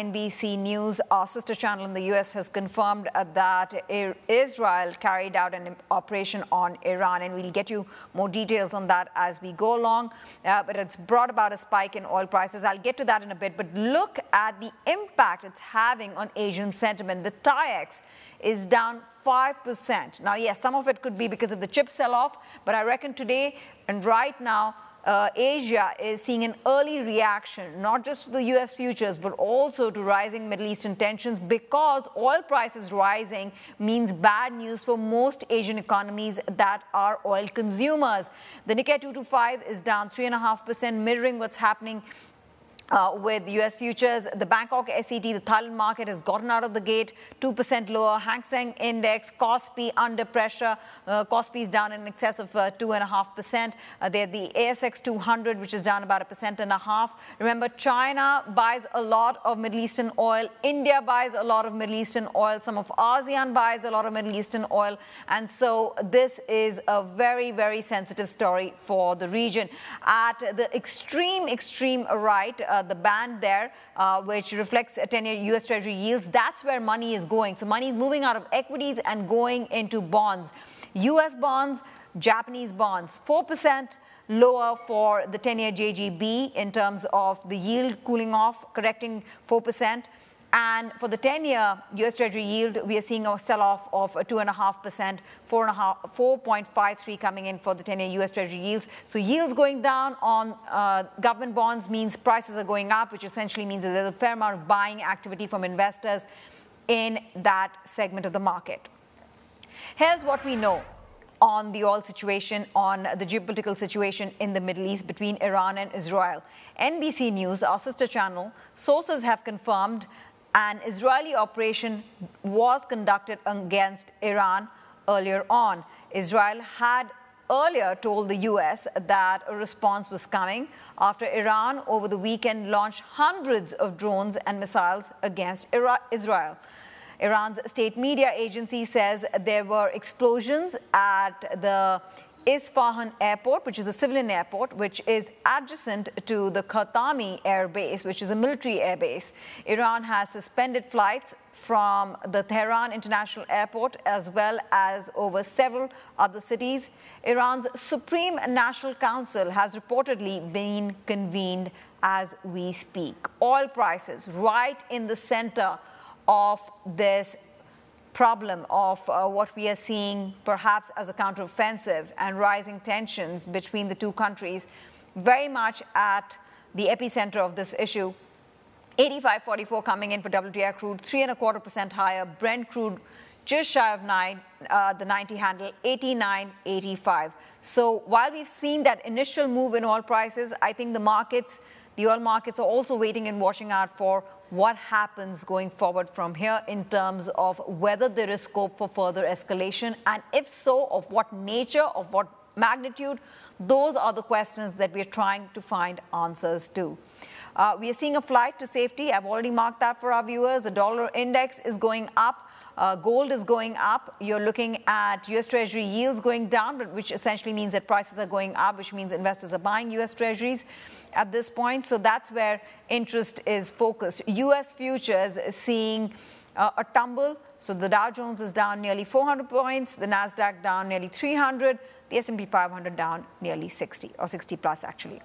NBC News, our sister channel in the US, has confirmed uh, that Israel carried out an operation on Iran, and we'll get you more details on that as we go along. Uh, but it's brought about a spike in oil prices. I'll get to that in a bit. But look at the impact it's having on Asian sentiment. The TAIEX is down 5%. Now, yes, some of it could be because of the chip sell off, but I reckon today and right now, uh, Asia is seeing an early reaction, not just to the US futures, but also to rising Middle Eastern tensions because oil prices rising means bad news for most Asian economies that are oil consumers. The Nikkei 225 is down 3.5%, mirroring what's happening uh, with US futures. The Bangkok SET, the Thailand market, has gotten out of the gate 2% lower. Hang Seng Index, Kospi under pressure. Uh, Kospi is down in excess of 2.5%. Uh, they're the ASX 200, which is down about a percent and a half. Remember, China buys a lot of Middle Eastern oil. India buys a lot of Middle Eastern oil. Some of ASEAN buys a lot of Middle Eastern oil. And so this is a very, very sensitive story for the region. At the extreme, extreme right, uh, the band there, uh, which reflects 10-year U.S. Treasury yields, that's where money is going. So money is moving out of equities and going into bonds. U.S. bonds, Japanese bonds, 4% lower for the 10-year JGB in terms of the yield cooling off, correcting 4%. And for the 10-year U.S. Treasury yield, we are seeing a sell-off of 2.5%, 4.53 coming in for the 10-year U.S. Treasury yields. So yields going down on uh, government bonds means prices are going up, which essentially means that there's a fair amount of buying activity from investors in that segment of the market. Here's what we know on the oil situation, on the geopolitical situation in the Middle East between Iran and Israel. NBC News, our sister channel, sources have confirmed an Israeli operation was conducted against Iran earlier on. Israel had earlier told the US that a response was coming after Iran over the weekend launched hundreds of drones and missiles against Israel. Iran's state media agency says there were explosions at the Isfahan Airport, which is a civilian airport, which is adjacent to the Khatami Air Base, which is a military air base. Iran has suspended flights from the Tehran International Airport as well as over several other cities. Iran's Supreme National Council has reportedly been convened as we speak. Oil prices right in the center of this problem of uh, what we are seeing perhaps as a counteroffensive and rising tensions between the two countries, very much at the epicenter of this issue. 85.44 coming in for WTI crude, three and a quarter percent higher. Brent crude just shy of nine, uh, the 90 handle, 89.85. So while we've seen that initial move in oil prices, I think the markets, the oil markets are also waiting and watching out for what happens going forward from here in terms of whether there is scope for further escalation, and if so, of what nature, of what magnitude. Those are the questions that we're trying to find answers to. Uh, we are seeing a flight to safety. I've already marked that for our viewers. The dollar index is going up. Uh, gold is going up. You're looking at US Treasury yields going down, which essentially means that prices are going up, which means investors are buying US Treasuries at this point. So that's where interest is focused. US futures seeing uh, a tumble. So the Dow Jones is down nearly 400 points, the Nasdaq down nearly 300, the S&P 500 down nearly 60 or 60 plus actually.